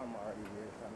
I'm already here. So